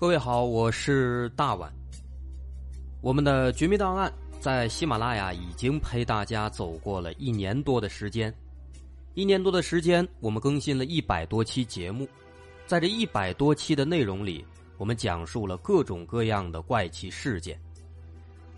各位好，我是大碗。我们的《绝密档案》在喜马拉雅已经陪大家走过了一年多的时间，一年多的时间，我们更新了一百多期节目，在这一百多期的内容里，我们讲述了各种各样的怪奇事件。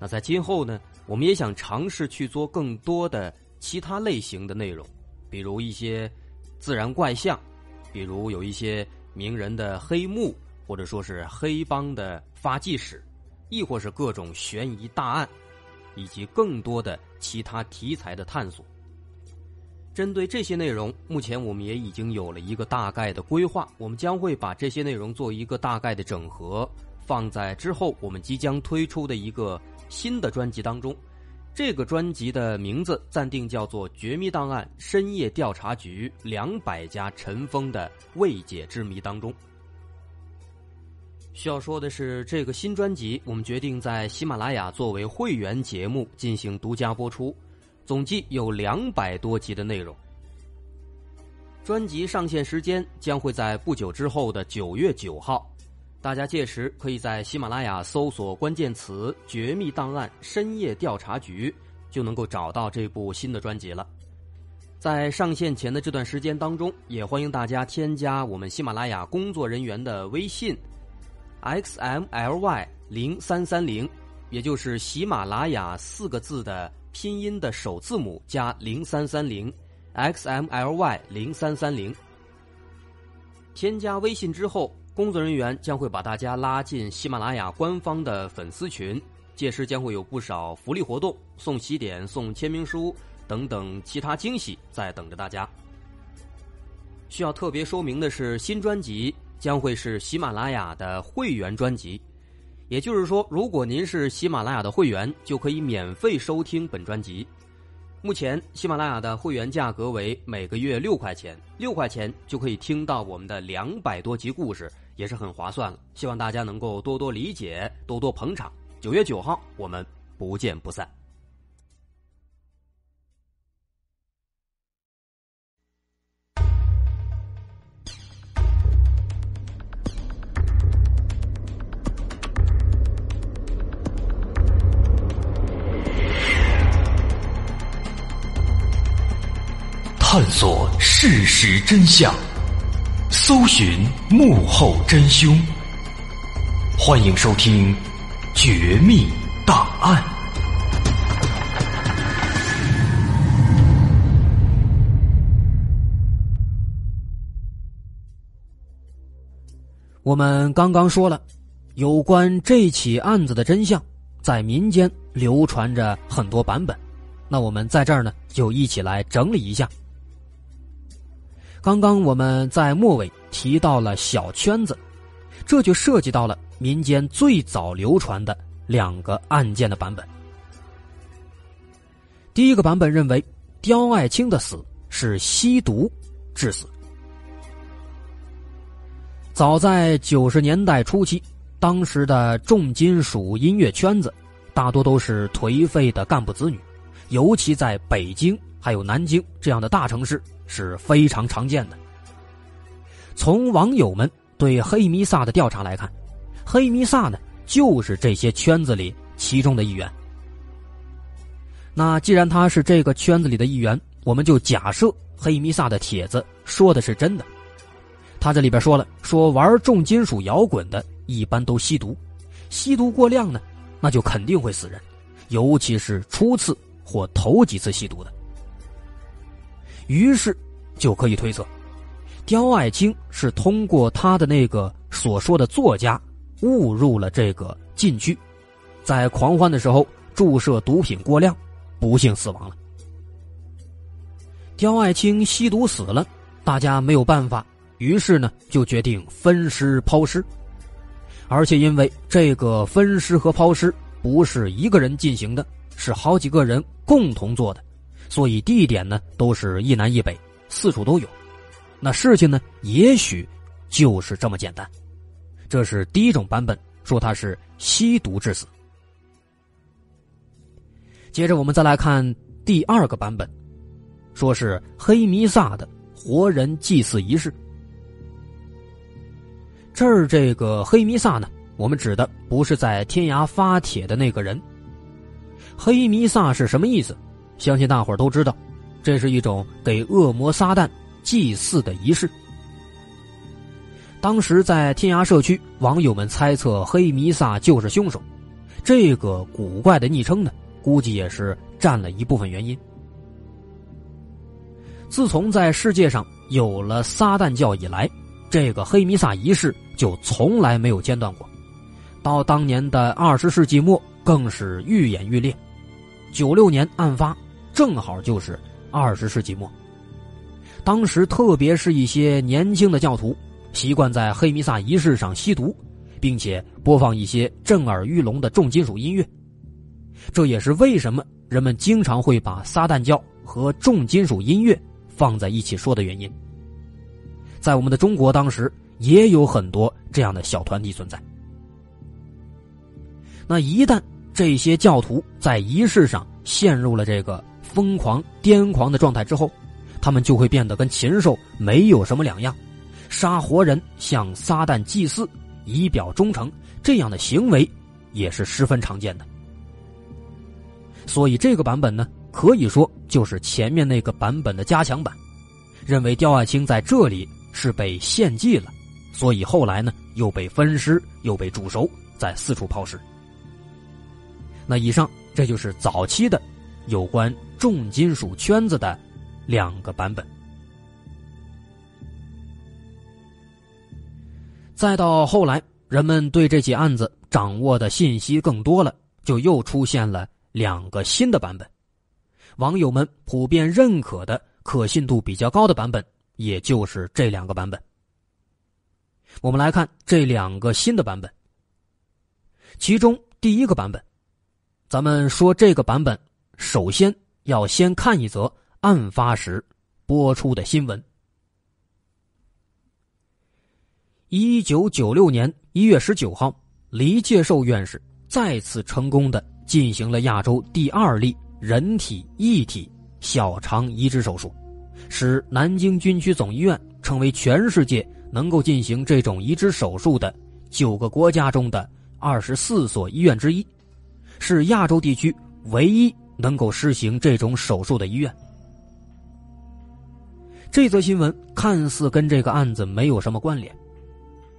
那在今后呢，我们也想尝试去做更多的其他类型的内容，比如一些自然怪象，比如有一些名人的黑幕。或者说是黑帮的发迹史，亦或是各种悬疑大案，以及更多的其他题材的探索。针对这些内容，目前我们也已经有了一个大概的规划。我们将会把这些内容做一个大概的整合，放在之后我们即将推出的一个新的专辑当中。这个专辑的名字暂定叫做《绝密档案：深夜调查局两百家尘封的未解之谜》当中。需要说的是，这个新专辑我们决定在喜马拉雅作为会员节目进行独家播出，总计有两百多集的内容。专辑上线时间将会在不久之后的九月九号，大家届时可以在喜马拉雅搜索关键词“绝密档案深夜调查局”，就能够找到这部新的专辑了。在上线前的这段时间当中，也欢迎大家添加我们喜马拉雅工作人员的微信。X m l y 零三三零，也就是喜马拉雅四个字的拼音的首字母加零三三零，x m l y 零三三零。添加微信之后，工作人员将会把大家拉进喜马拉雅官方的粉丝群，届时将会有不少福利活动，送喜点、送签名书等等其他惊喜在等着大家。需要特别说明的是，新专辑。将会是喜马拉雅的会员专辑，也就是说，如果您是喜马拉雅的会员，就可以免费收听本专辑。目前，喜马拉雅的会员价格为每个月六块钱，六块钱就可以听到我们的两百多集故事，也是很划算了。希望大家能够多多理解，多多捧场。九月九号，我们不见不散。探索事实真相，搜寻幕后真凶。欢迎收听《绝密档案》。我们刚刚说了，有关这起案子的真相，在民间流传着很多版本。那我们在这儿呢，就一起来整理一下。刚刚我们在末尾提到了小圈子，这就涉及到了民间最早流传的两个案件的版本。第一个版本认为，刁爱青的死是吸毒致死。早在九十年代初期，当时的重金属音乐圈子大多都是颓废的干部子女，尤其在北京还有南京这样的大城市。是非常常见的。从网友们对黑弥撒的调查来看，黑弥撒呢就是这些圈子里其中的一员。那既然他是这个圈子里的一员，我们就假设黑弥撒的帖子说的是真的。他这里边说了，说玩重金属摇滚的一般都吸毒，吸毒过量呢，那就肯定会死人，尤其是初次或头几次吸毒的。于是，就可以推测，刁爱青是通过他的那个所说的作家误入了这个禁区，在狂欢的时候注射毒品过量，不幸死亡了。刁爱青吸毒死了，大家没有办法，于是呢就决定分尸抛尸，而且因为这个分尸和抛尸不是一个人进行的，是好几个人共同做的。所以地点呢都是一南一北，四处都有。那事情呢，也许就是这么简单。这是第一种版本，说他是吸毒致死。接着我们再来看第二个版本，说是黑弥撒的活人祭祀仪式。这儿这个黑弥撒呢，我们指的不是在天涯发帖的那个人。黑弥撒是什么意思？相信大伙儿都知道，这是一种给恶魔撒旦祭祀的仪式。当时在天涯社区，网友们猜测黑弥撒就是凶手，这个古怪的昵称呢，估计也是占了一部分原因。自从在世界上有了撒旦教以来，这个黑弥撒仪式就从来没有间断过。到当年的二十世纪末，更是愈演愈烈。九六年案发，正好就是二十世纪末。当时，特别是一些年轻的教徒，习惯在黑弥撒仪式上吸毒，并且播放一些震耳欲聋的重金属音乐。这也是为什么人们经常会把撒旦教和重金属音乐放在一起说的原因。在我们的中国，当时也有很多这样的小团体存在。那一旦这些教徒在仪式上陷入了这个疯狂癫狂的状态之后，他们就会变得跟禽兽没有什么两样，杀活人、向撒旦祭祀以表忠诚，这样的行为也是十分常见的。所以这个版本呢，可以说就是前面那个版本的加强版，认为刁爱青在这里是被献祭了，所以后来呢又被分尸，又被煮熟，在四处抛尸。那以上这就是早期的有关重金属圈子的两个版本。再到后来，人们对这起案子掌握的信息更多了，就又出现了两个新的版本。网友们普遍认可的、可信度比较高的版本，也就是这两个版本。我们来看这两个新的版本，其中第一个版本。咱们说这个版本，首先要先看一则案发时播出的新闻。一九九六年一月十九号，黎介寿院士再次成功的进行了亚洲第二例人体异体小肠移植手术，使南京军区总医院成为全世界能够进行这种移植手术的九个国家中的二十四所医院之一。是亚洲地区唯一能够实行这种手术的医院。这则新闻看似跟这个案子没有什么关联，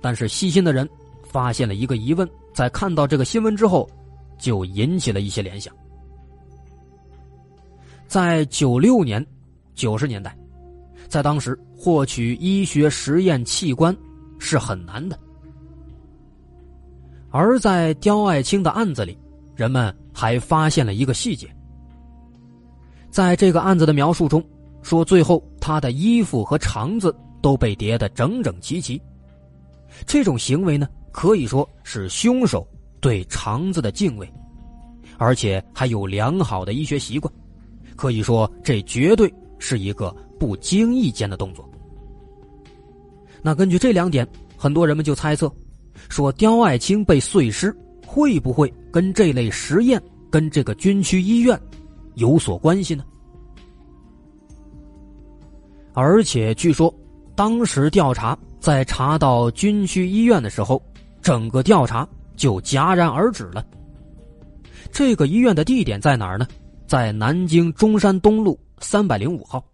但是细心的人发现了一个疑问，在看到这个新闻之后，就引起了一些联想。在九六年、九十年代，在当时获取医学实验器官是很难的，而在刁爱青的案子里。人们还发现了一个细节，在这个案子的描述中，说最后他的衣服和肠子都被叠得整整齐齐。这种行为呢，可以说是凶手对肠子的敬畏，而且还有良好的医学习惯，可以说这绝对是一个不经意间的动作。那根据这两点，很多人们就猜测，说刁爱青被碎尸。会不会跟这类实验、跟这个军区医院有所关系呢？而且据说，当时调查在查到军区医院的时候，整个调查就戛然而止了。这个医院的地点在哪儿呢？在南京中山东路三百零五号。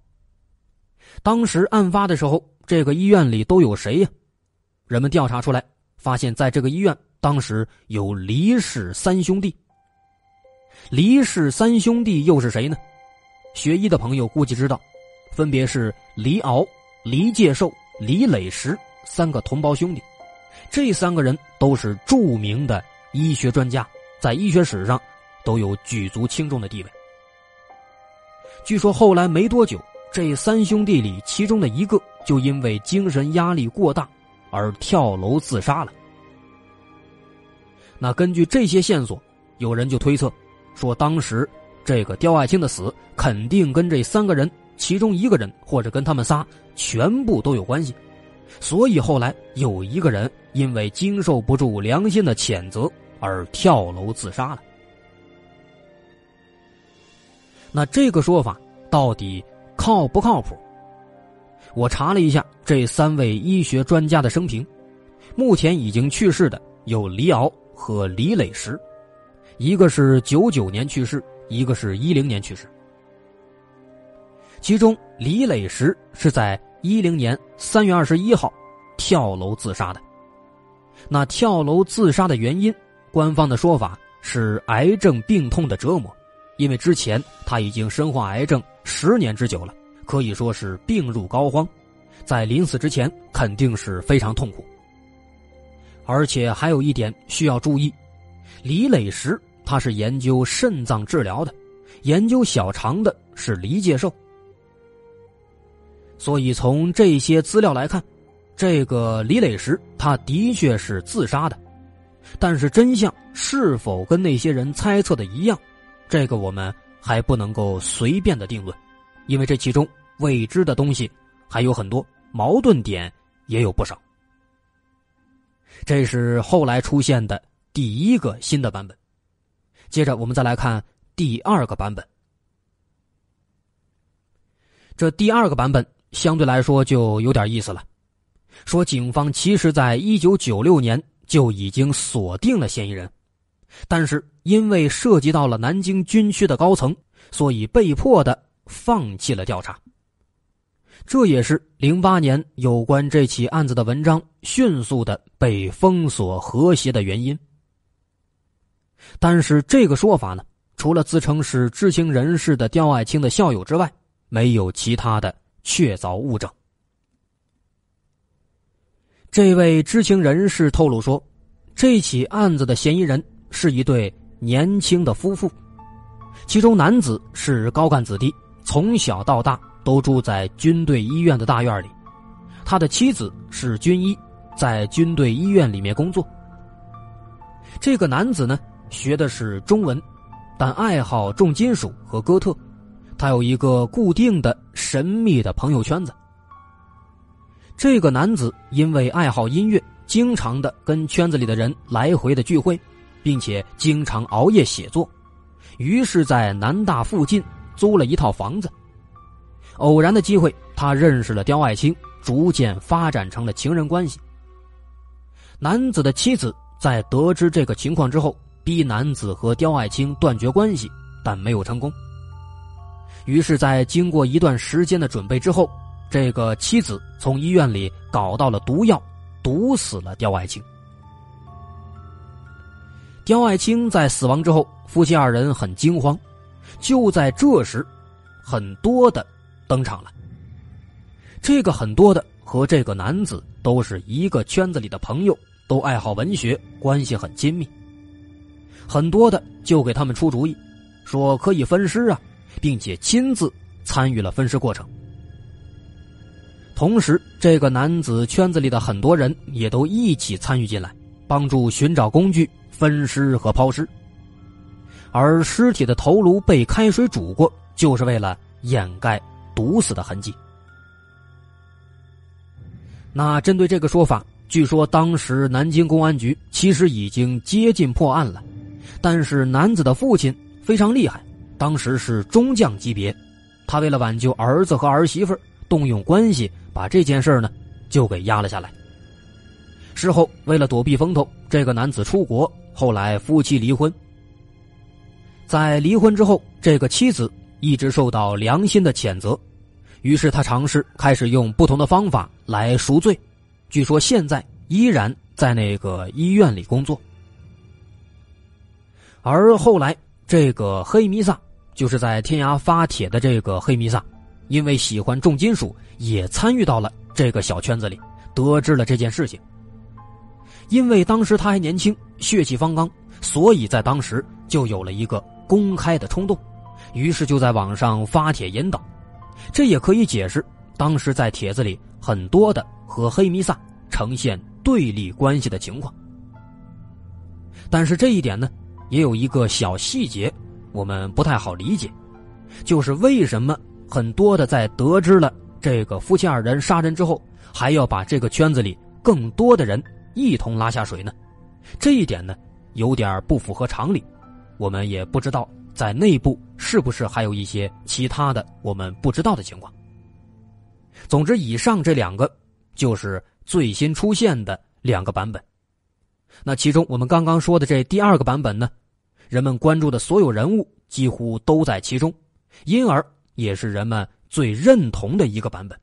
当时案发的时候，这个医院里都有谁呀？人们调查出来，发现在这个医院。当时有黎氏三兄弟。黎氏三兄弟又是谁呢？学医的朋友估计知道，分别是黎敖、黎介寿、黎磊石三个同胞兄弟。这三个人都是著名的医学专家，在医学史上都有举足轻重的地位。据说后来没多久，这三兄弟里其中的一个就因为精神压力过大而跳楼自杀了。那根据这些线索，有人就推测，说当时这个刁爱青的死肯定跟这三个人其中一个人，或者跟他们仨全部都有关系，所以后来有一个人因为经受不住良心的谴责而跳楼自杀了。那这个说法到底靠不靠谱？我查了一下这三位医学专家的生平，目前已经去世的有李敖和李磊石，一个是九九年去世，一个是一零年去世。其中李磊石是在一零年三月二十一号跳楼自杀的。那跳楼自杀的原因，官方的说法是癌症病痛的折磨，因为之前他已经身患癌症十年之久了，可以说是病入膏肓，在临死之前肯定是非常痛苦。而且还有一点需要注意，李磊石他是研究肾脏治疗的，研究小肠的是黎介寿，所以从这些资料来看。这个李磊石，他的确是自杀的，但是真相是否跟那些人猜测的一样，这个我们还不能够随便的定论，因为这其中未知的东西还有很多，矛盾点也有不少。这是后来出现的第一个新的版本，接着我们再来看第二个版本。这第二个版本相对来说就有点意思了。说，警方其实在一九九六年就已经锁定了嫌疑人，但是因为涉及到了南京军区的高层，所以被迫的放弃了调查。这也是零八年有关这起案子的文章迅速的被封锁和谐的原因。但是这个说法呢，除了自称是知情人士的刁爱青的校友之外，没有其他的确凿物证。这位知情人士透露说，这起案子的嫌疑人是一对年轻的夫妇，其中男子是高干子弟，从小到大都住在军队医院的大院里，他的妻子是军医，在军队医院里面工作。这个男子呢，学的是中文，但爱好重金属和哥特，他有一个固定的神秘的朋友圈子。这个男子因为爱好音乐，经常的跟圈子里的人来回的聚会，并且经常熬夜写作，于是，在南大附近租了一套房子。偶然的机会，他认识了刁爱青，逐渐发展成了情人关系。男子的妻子在得知这个情况之后，逼男子和刁爱青断绝关系，但没有成功。于是，在经过一段时间的准备之后。这个妻子从医院里搞到了毒药，毒死了刁爱青。刁爱青在死亡之后，夫妻二人很惊慌。就在这时，很多的登场了。这个很多的和这个男子都是一个圈子里的朋友，都爱好文学，关系很亲密。很多的就给他们出主意，说可以分尸啊，并且亲自参与了分尸过程。同时，这个男子圈子里的很多人也都一起参与进来，帮助寻找工具、分尸和抛尸。而尸体的头颅被开水煮过，就是为了掩盖毒死的痕迹。那针对这个说法，据说当时南京公安局其实已经接近破案了，但是男子的父亲非常厉害，当时是中将级别，他为了挽救儿子和儿媳妇动用关系。把这件事呢，就给压了下来。事后，为了躲避风头，这个男子出国，后来夫妻离婚。在离婚之后，这个妻子一直受到良心的谴责，于是他尝试开始用不同的方法来赎罪。据说现在依然在那个医院里工作。而后来，这个黑弥撒就是在天涯发帖的这个黑弥撒。因为喜欢重金属，也参与到了这个小圈子里，得知了这件事情。因为当时他还年轻，血气方刚，所以在当时就有了一个公开的冲动，于是就在网上发帖引导。这也可以解释当时在帖子里很多的和黑弥撒呈现对立关系的情况。但是这一点呢，也有一个小细节，我们不太好理解，就是为什么。很多的在得知了这个夫妻二人杀人之后，还要把这个圈子里更多的人一同拉下水呢，这一点呢有点不符合常理，我们也不知道在内部是不是还有一些其他的我们不知道的情况。总之，以上这两个就是最新出现的两个版本。那其中我们刚刚说的这第二个版本呢，人们关注的所有人物几乎都在其中，因而也是人们最认同的一个版本。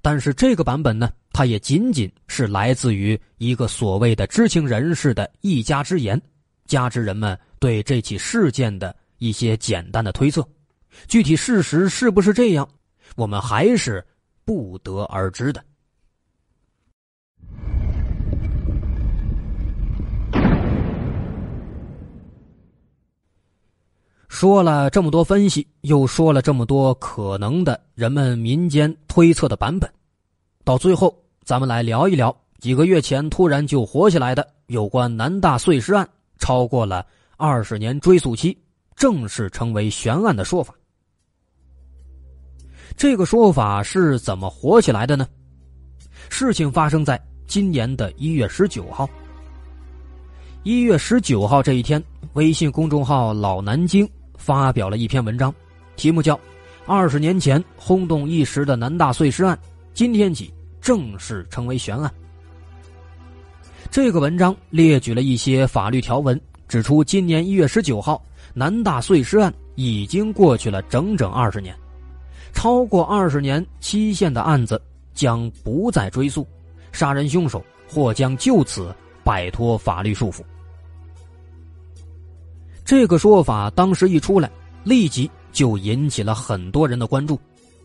但是这个版本呢，它也仅仅是来自于一个所谓的知情人士的一家之言，加之人们对这起事件的一些简单的推测，具体事实是不是这样，我们还是不得而知的。说了这么多分析，又说了这么多可能的人们民间推测的版本，到最后，咱们来聊一聊几个月前突然就火起来的有关南大碎尸案超过了二十年追诉期，正式成为悬案的说法。这个说法是怎么火起来的呢？事情发生在今年的一月十九号。一月十九号这一天，微信公众号“老南京”。发表了一篇文章，题目叫《二十年前轰动一时的南大碎尸案，今天起正式成为悬案》。这个文章列举了一些法律条文，指出今年一月十九号南大碎尸案已经过去了整整二十年，超过二十年期限的案子将不再追诉，杀人凶手或将就此摆脱法律束缚。这个说法当时一出来，立即就引起了很多人的关注，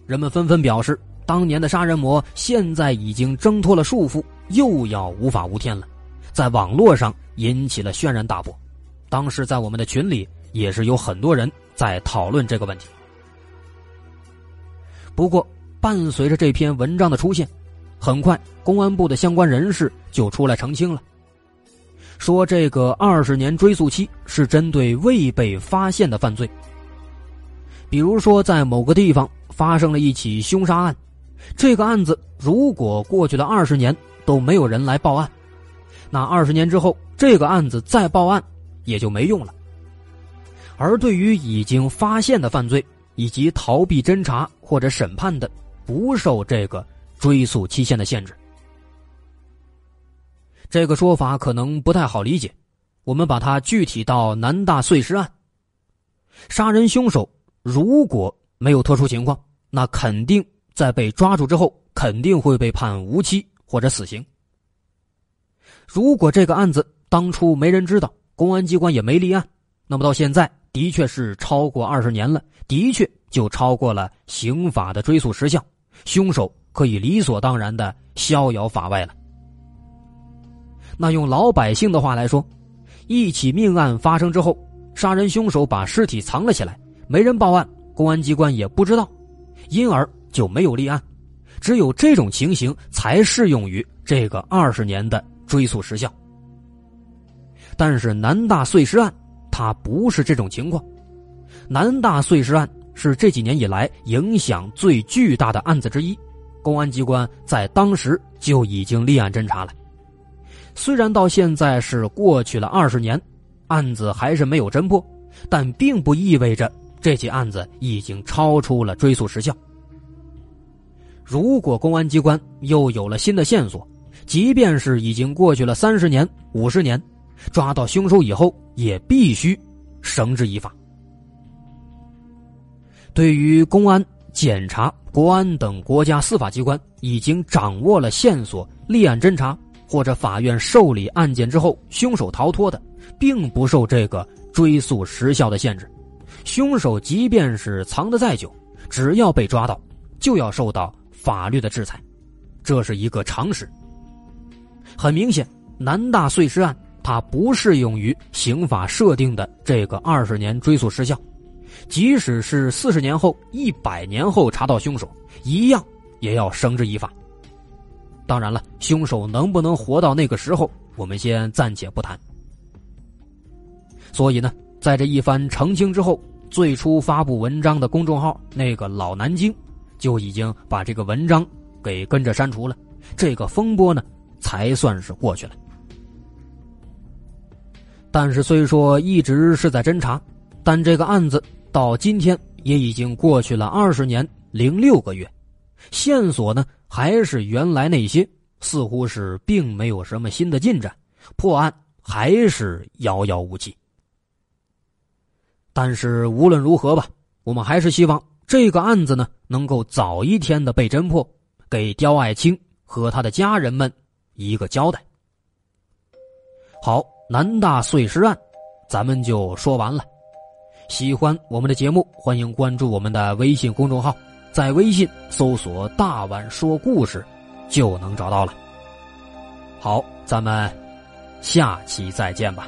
人们纷纷表示，当年的杀人魔现在已经挣脱了束缚，又要无法无天了，在网络上引起了轩然大波。当时在我们的群里也是有很多人在讨论这个问题。不过，伴随着这篇文章的出现，很快公安部的相关人士就出来澄清了。说这个二十年追诉期是针对未被发现的犯罪，比如说在某个地方发生了一起凶杀案，这个案子如果过去了二十年都没有人来报案，那二十年之后这个案子再报案也就没用了。而对于已经发现的犯罪以及逃避侦查或者审判的，不受这个追诉期限的限制。这个说法可能不太好理解，我们把它具体到南大碎尸案。杀人凶手如果没有特殊情况，那肯定在被抓住之后肯定会被判无期或者死刑。如果这个案子当初没人知道，公安机关也没立案，那么到现在的确是超过二十年了，的确就超过了刑法的追诉时效，凶手可以理所当然的逍遥法外了。那用老百姓的话来说，一起命案发生之后，杀人凶手把尸体藏了起来，没人报案，公安机关也不知道，因而就没有立案。只有这种情形才适用于这个二十年的追诉时效。但是南大碎尸案，它不是这种情况。南大碎尸案是这几年以来影响最巨大的案子之一，公安机关在当时就已经立案侦查了。虽然到现在是过去了二十年，案子还是没有侦破，但并不意味着这起案子已经超出了追诉时效。如果公安机关又有了新的线索，即便是已经过去了三十年、五十年，抓到凶手以后，也必须绳之以法。对于公安、检察、国安等国家司法机关已经掌握了线索，立案侦查。或者法院受理案件之后，凶手逃脱的，并不受这个追诉时效的限制。凶手即便是藏得再久，只要被抓到，就要受到法律的制裁，这是一个常识。很明显，南大碎尸案它不适用于刑法设定的这个二十年追诉时效，即使是四十年后、一百年后查到凶手，一样也要绳之以法。当然了，凶手能不能活到那个时候，我们先暂且不谈。所以呢，在这一番澄清之后，最初发布文章的公众号那个老南京，就已经把这个文章给跟着删除了。这个风波呢，才算是过去了。但是虽说一直是在侦查，但这个案子到今天也已经过去了二十年零六个月，线索呢？还是原来那些，似乎是并没有什么新的进展，破案还是遥遥无期。但是无论如何吧，我们还是希望这个案子呢能够早一天的被侦破，给刁爱青和他的家人们一个交代。好，南大碎尸案，咱们就说完了。喜欢我们的节目，欢迎关注我们的微信公众号，在微信搜索“大碗说故事”，就能找到了。好，咱们下期再见吧。